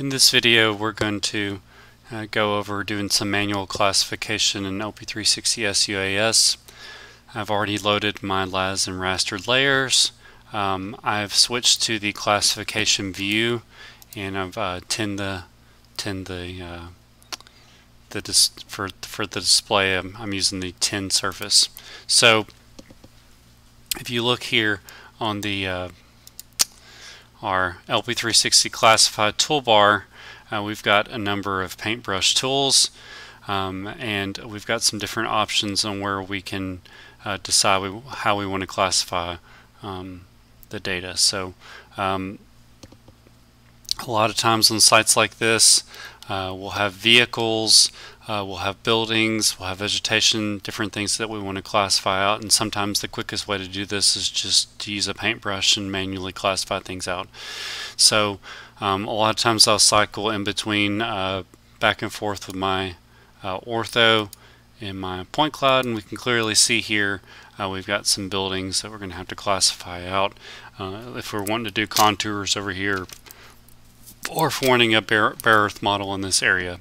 In this video we're going to uh, go over doing some manual classification in LP360 SUAS. I've already loaded my LAS and rastered layers. Um, I've switched to the classification view and I've uh, the tinned the uh, the for for the display I'm, I'm using the tin surface. So if you look here on the uh, our LP360 classified toolbar, uh, we've got a number of paintbrush tools um, and we've got some different options on where we can uh, decide we, how we want to classify um, the data. So um, a lot of times on sites like this uh, we'll have vehicles, uh, we'll have buildings, we'll have vegetation, different things that we want to classify out. And sometimes the quickest way to do this is just to use a paintbrush and manually classify things out. So um, a lot of times I'll cycle in between uh, back and forth with my uh, ortho and my point cloud and we can clearly see here uh, we've got some buildings that we're going to have to classify out. Uh, if we're wanting to do contours over here or for wanting a bare, bare earth model in this area.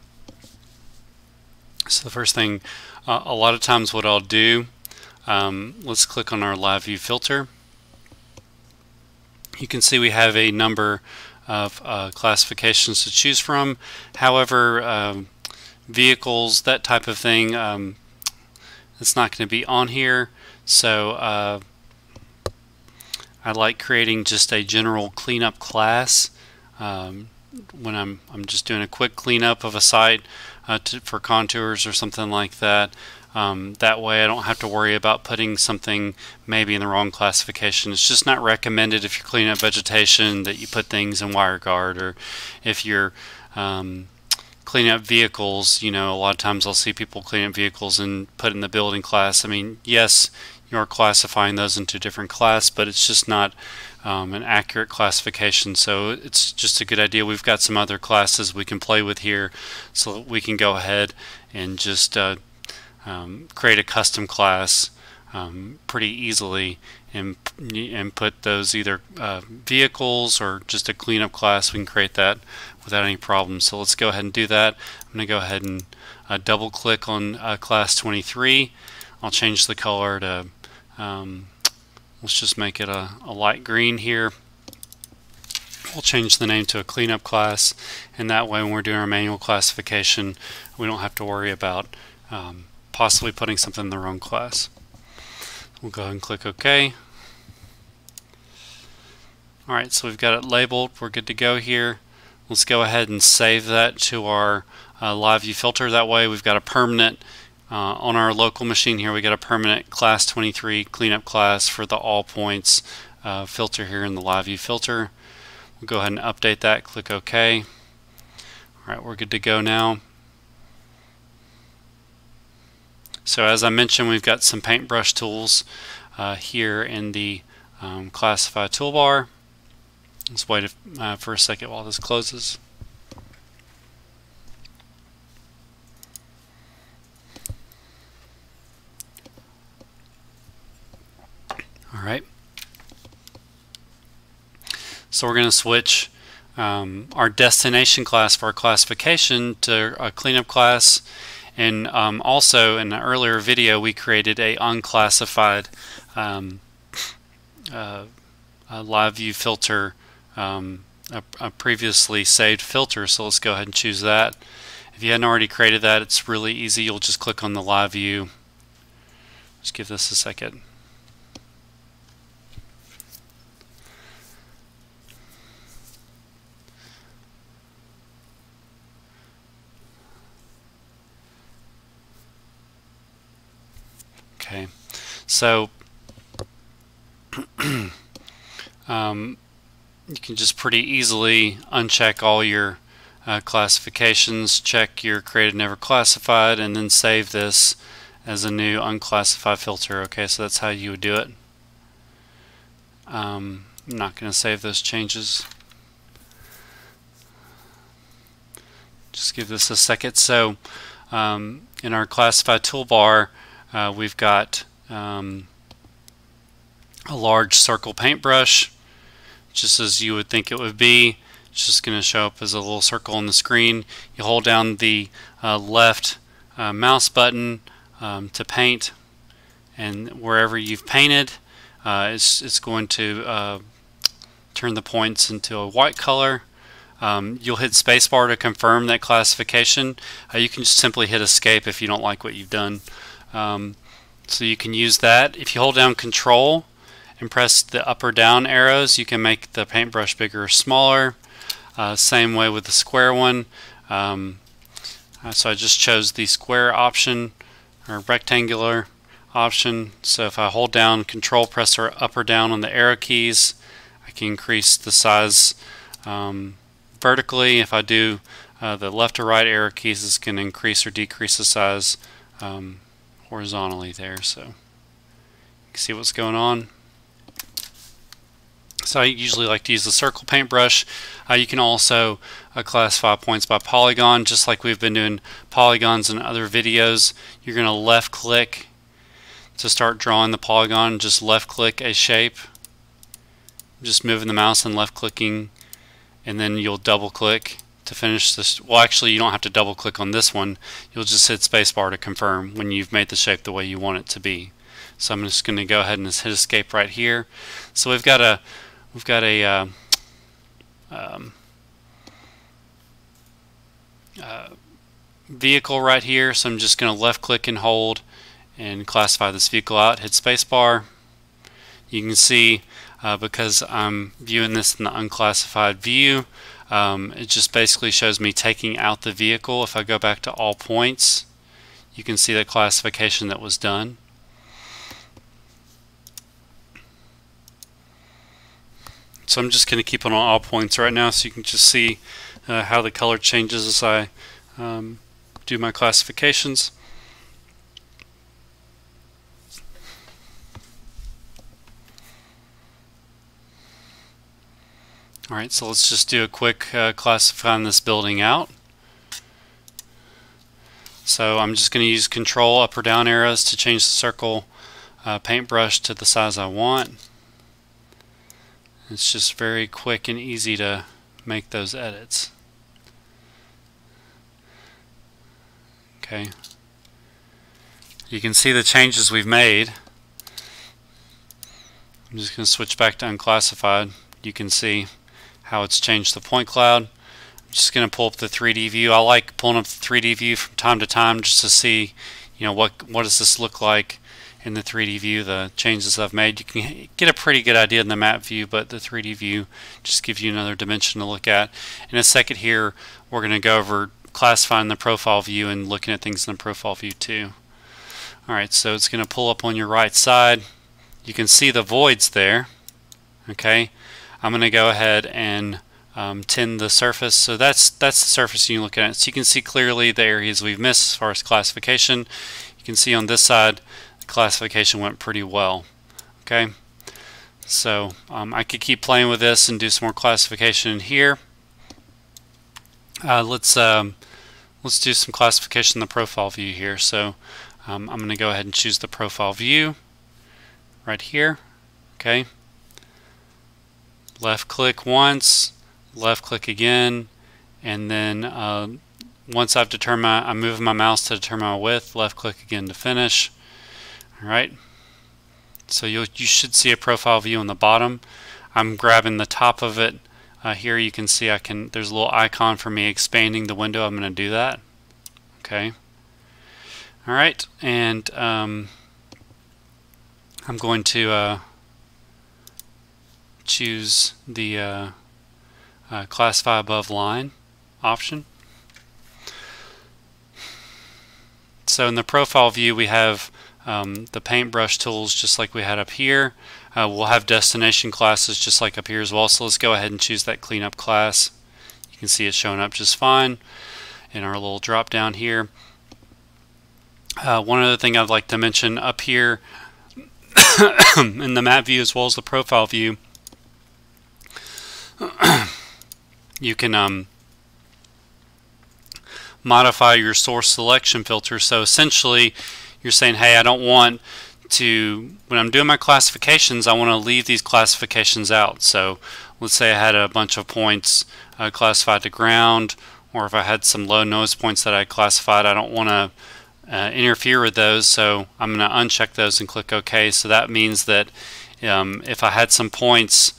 So the first thing, uh, a lot of times what I'll do, um, let's click on our live view filter. You can see we have a number of uh, classifications to choose from. However, um, vehicles, that type of thing, um, it's not going to be on here. So uh, I like creating just a general cleanup class um, when I'm, I'm just doing a quick cleanup of a site uh, to, for contours or something like that. Um, that way I don't have to worry about putting something maybe in the wrong classification. It's just not recommended if you're cleaning up vegetation that you put things in wire guard or if you're um, cleaning up vehicles, you know, a lot of times I'll see people clean up vehicles and put in the building class. I mean, yes, you're classifying those into different class, but it's just not um, an accurate classification. So it's just a good idea. We've got some other classes we can play with here, so we can go ahead and just uh, um, create a custom class um, pretty easily and and put those either uh, vehicles or just a cleanup class. We can create that without any problems. So let's go ahead and do that. I'm going to go ahead and uh, double click on uh, class 23. I'll change the color to um, let's just make it a, a light green here. We'll change the name to a cleanup class and that way when we're doing our manual classification we don't have to worry about um, possibly putting something in the wrong class. We'll go ahead and click OK. Alright, so we've got it labeled. We're good to go here. Let's go ahead and save that to our uh, live view filter. That way we've got a permanent uh, on our local machine here we got a permanent class 23 cleanup class for the all points uh, filter here in the live view filter. We'll go ahead and update that, click OK. Alright, we're good to go now. So as I mentioned, we've got some paintbrush tools uh, here in the um, classify toolbar. Let's wait uh, for a second while this closes. All right. So we're going to switch um, our destination class for our classification to a cleanup class. And um, also in an earlier video, we created a unclassified um, uh, a live view filter, um, a, a previously saved filter. So let's go ahead and choose that. If you hadn't already created that, it's really easy. You'll just click on the live view. Just give this a second. Okay, so um, you can just pretty easily uncheck all your uh, classifications, check your created never classified, and then save this as a new unclassified filter. Okay, so that's how you would do it. Um, I'm not going to save those changes. Just give this a second. So um, in our classified toolbar, uh, we've got um, a large circle paintbrush, just as you would think it would be. it's just going to show up as a little circle on the screen. You hold down the uh, left uh, mouse button um, to paint and wherever you've painted uh, it's, it's going to uh, turn the points into a white color. Um, you'll hit spacebar to confirm that classification. Uh, you can just simply hit escape if you don't like what you've done. Um, so you can use that. If you hold down control and press the up or down arrows, you can make the paintbrush bigger or smaller. Uh, same way with the square one. Um, uh, so I just chose the square option or rectangular option. So if I hold down control press or up or down on the arrow keys, I can increase the size um, vertically. If I do uh, the left or right arrow keys, this can increase or decrease the size um, horizontally there. So you can see what's going on. So I usually like to use the circle paintbrush. Uh, you can also uh, classify points by polygon, just like we've been doing polygons in other videos. You're going to left click to start drawing the polygon, just left click a shape, just moving the mouse and left clicking, and then you'll double click to finish this. Well, actually, you don't have to double click on this one. You'll just hit spacebar to confirm when you've made the shape the way you want it to be. So I'm just going to go ahead and hit escape right here. So we've got a we've got a uh, um, uh, vehicle right here. So I'm just going to left click and hold and classify this vehicle out, hit spacebar. You can see uh, because I'm viewing this in the unclassified view, um, it just basically shows me taking out the vehicle. If I go back to all points, you can see the classification that was done. So I'm just going to keep it on all points right now so you can just see uh, how the color changes as I um, do my classifications. Alright, so let's just do a quick uh, classifying this building out. So I'm just going to use control up or down arrows to change the circle uh, paintbrush to the size I want. It's just very quick and easy to make those edits. Okay. You can see the changes we've made. I'm just going to switch back to unclassified. You can see how it's changed the point cloud. I'm just going to pull up the 3D view. I like pulling up the 3D view from time to time just to see, you know, what what does this look like in the 3D view, the changes I've made. You can get a pretty good idea in the map view, but the 3D view just gives you another dimension to look at. In a second here, we're going to go over classifying the profile view and looking at things in the profile view too. Alright, so it's going to pull up on your right side. You can see the voids there. Okay, I'm going to go ahead and um, tint the surface. So that's that's the surface you're looking at. So you can see clearly the areas we've missed as far as classification. You can see on this side the classification went pretty well. Okay, so um, I could keep playing with this and do some more classification in here. Uh, let's um, let's do some classification in the profile view here. So um, I'm going to go ahead and choose the profile view right here. Okay left click once, left click again, and then uh, once I've determined, I'm moving my mouse to determine my width, left click again to finish. Alright, so you you should see a profile view on the bottom. I'm grabbing the top of it. Uh, here you can see I can. There's a little icon for me expanding the window. I'm going to do that. Okay. All right, and um, I'm going to uh, choose the uh, uh, classify above line option. So in the profile view we have um, the paintbrush tools just like we had up here. Uh, we'll have destination classes just like up here as well. So let's go ahead and choose that cleanup class. You can see it's showing up just fine in our little drop down here. Uh, one other thing I'd like to mention up here in the map view as well as the profile view you can um, modify your source selection filter. So essentially, you're saying, hey, I don't want to, when I'm doing my classifications, I want to leave these classifications out. So let's say I had a bunch of points uh, classified to ground, or if I had some low noise points that I classified, I don't want to uh, interfere with those, so I'm going to uncheck those and click OK. So that means that um, if I had some points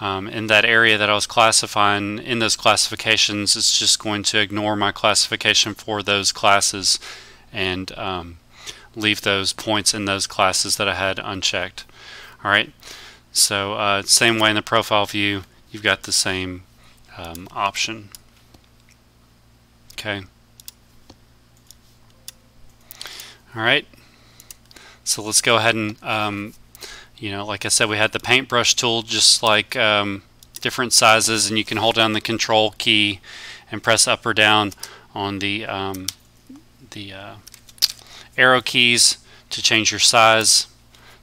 um, in that area that I was classifying in those classifications, it's just going to ignore my classification for those classes and um, leave those points in those classes that I had unchecked. All right. So uh, same way in the profile view, you've got the same um, option. Okay. All right. So let's go ahead and um, you know, like I said, we had the paintbrush tool just like um, different sizes and you can hold down the control key and press up or down on the um, the uh, arrow keys to change your size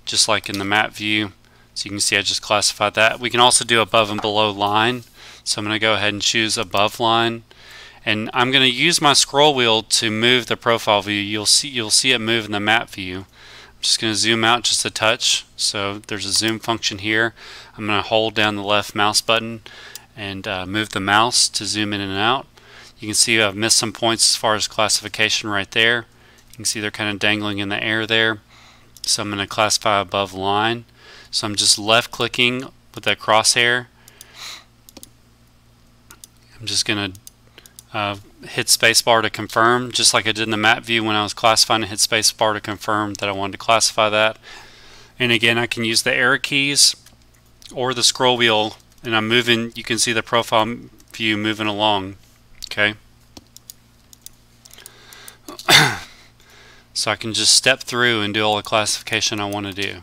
just like in the map view. So you can see I just classified that. We can also do above and below line. So I'm going to go ahead and choose above line. And I'm going to use my scroll wheel to move the profile view. You'll see you'll see it move in the map view just going to zoom out just a touch. So there's a zoom function here. I'm going to hold down the left mouse button and uh, move the mouse to zoom in and out. You can see I've missed some points as far as classification right there. You can see they're kind of dangling in the air there. So I'm going to classify above line. So I'm just left clicking with that crosshair. I'm just going to uh, hit spacebar to confirm, just like I did in the map view when I was classifying, I hit spacebar to confirm that I wanted to classify that. And again, I can use the arrow keys or the scroll wheel, and I'm moving, you can see the profile view moving along, okay? so I can just step through and do all the classification I want to do,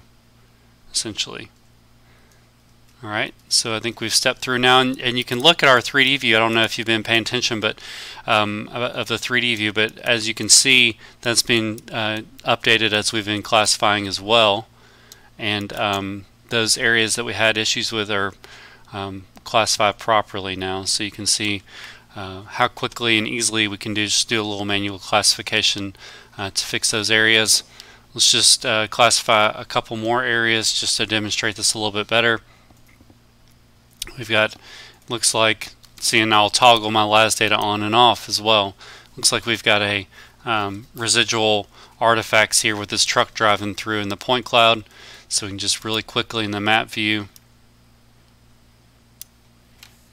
essentially. Alright, so I think we've stepped through now, and, and, you can look at our 3D view. I don't know if you've been paying attention but um, of the 3D view, but as you can see, that's been uh, updated as we've been classifying as well. And um, those areas that we had issues with are um, classified properly now. So you can see uh, how quickly and easily we can do, just do a little manual classification uh, to fix those areas. Let's just uh, classify a couple more areas just to demonstrate this a little bit better. We've got, looks like, seeing I'll toggle my LAS data on and off as well. Looks like we've got a um, residual artifacts here with this truck driving through in the point cloud. So we can just really quickly in the map view,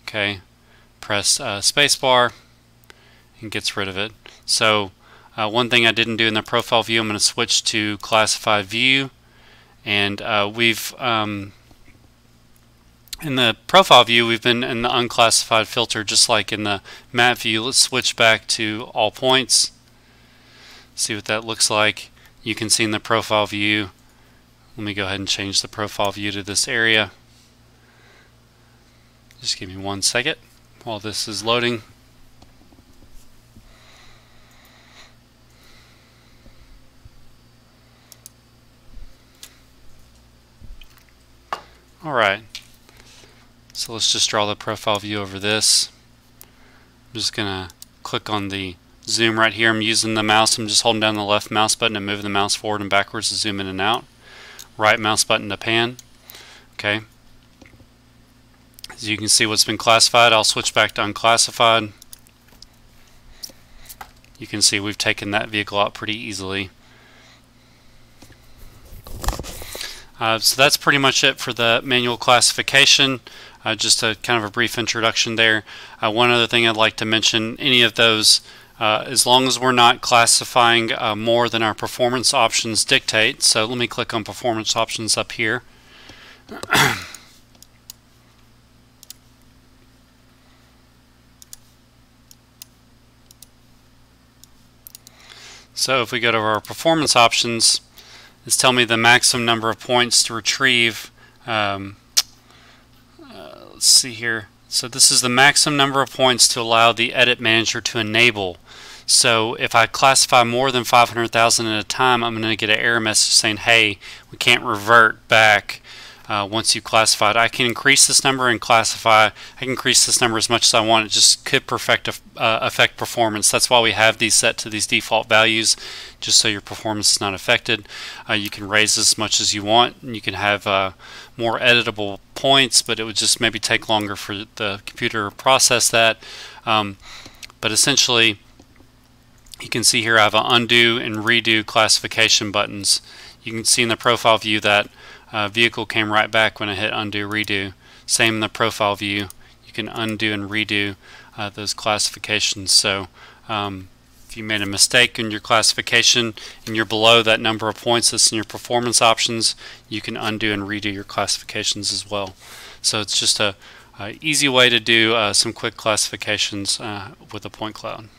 okay, press uh, spacebar and gets rid of it. So uh, one thing I didn't do in the profile view, I'm going to switch to classified view and uh, we've um, in the profile view, we've been in the unclassified filter just like in the map view. Let's switch back to all points. See what that looks like. You can see in the profile view. Let me go ahead and change the profile view to this area. Just give me one second while this is loading. All right. So let's just draw the profile view over this. I'm just going to click on the zoom right here. I'm using the mouse. I'm just holding down the left mouse button and moving the mouse forward and backwards to zoom in and out. Right mouse button to pan. Okay. As you can see what's been classified, I'll switch back to unclassified. You can see we've taken that vehicle out pretty easily. Uh, so that's pretty much it for the manual classification. Uh, just a kind of a brief introduction there. Uh, one other thing I'd like to mention, any of those, uh, as long as we're not classifying uh, more than our performance options dictate, so let me click on performance options up here. so if we go to our performance options, it's telling me the maximum number of points to retrieve um, let's see here. So this is the maximum number of points to allow the edit manager to enable. So if I classify more than 500,000 at a time, I'm going to get an error message saying, hey, we can't revert back uh, once you classify it. I can increase this number and classify. I can increase this number as much as I want. It just could perfect, uh, affect performance. That's why we have these set to these default values, just so your performance is not affected. Uh, you can raise as much as you want. And you can have uh, more editable points, but it would just maybe take longer for the computer to process that. Um, but essentially, you can see here I have an undo and redo classification buttons. You can see in the profile view that uh, vehicle came right back when I hit undo redo. Same in the profile view. You can undo and redo uh, those classifications. So um, if you made a mistake in your classification and you're below that number of points that's in your performance options, you can undo and redo your classifications as well. So it's just a, a easy way to do uh, some quick classifications uh, with a point cloud.